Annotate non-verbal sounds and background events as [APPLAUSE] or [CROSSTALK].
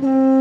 Mm-hmm. [LAUGHS]